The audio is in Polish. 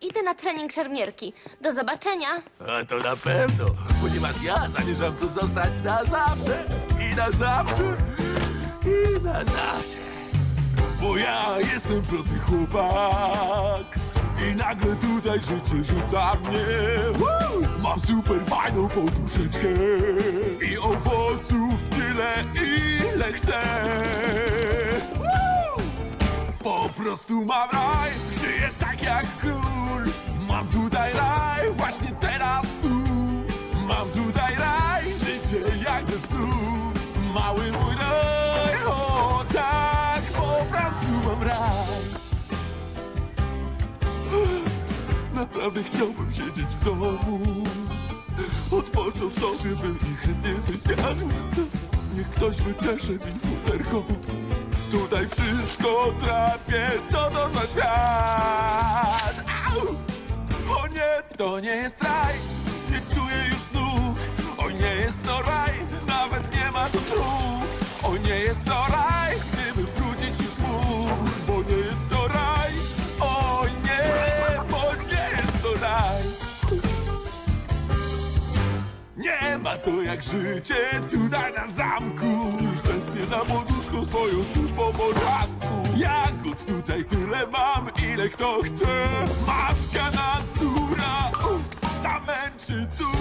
idę na trening szermierki. Do zobaczenia. A to na pewno, ponieważ ja zamierzam tu zostać na zawsze i na zawsze i na zawsze. Bo ja jestem prosty chłopak i nagle tutaj życie rzuca mnie. Woo! Mam super fajną poduszeczkę i owoców tyle, ile chcę. Woo! Po prostu mam raj, żyję tak jak król Mam tutaj raj, właśnie teraz tu. Mam tutaj raj, życie jak ze snu. Mały mój raj, o tak Po prostu mam raj. Naprawdę chciałbym siedzieć w domu. Odpoczął sobie bym i chętnie coś Niech ktoś wyczesze mi futerko Tutaj wszystko drapie, co to za świat to nie jest raj. Nie czuję już nóg. O nie jest to raj, nawet nie ma tu dróg. O nie jest to raj, gdybym wrócić już mógł. Bo nie jest to raj. O nie, bo nie jest to raj. Nie ma to jak życie tutaj na zamku. Już tęsknię za poduszką swoją tuż po poranku. Jagód tutaj tyle mam, ile kto chce. Matka natura uh, zamęczy tu mnie